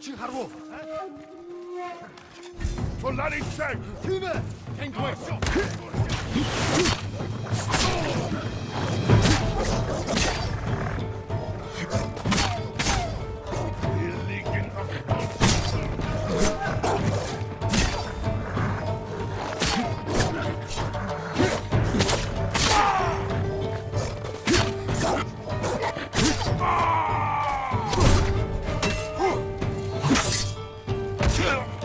去哈鲁，从哪里 来？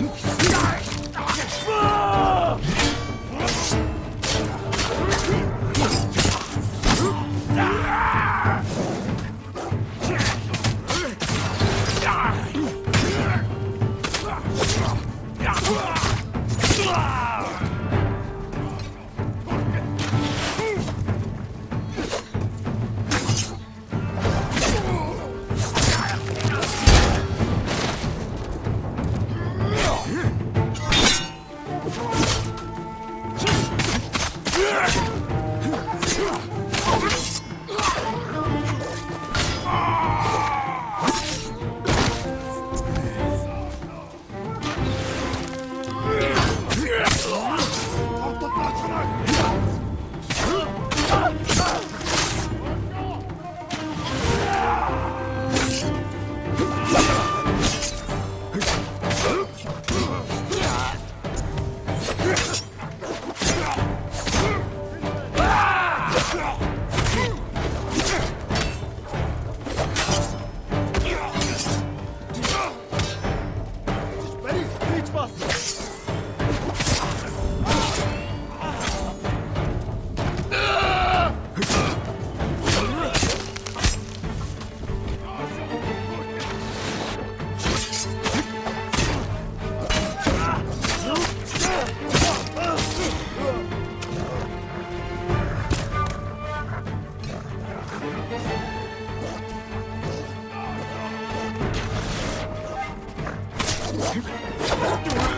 strength. Ugh! Stop doing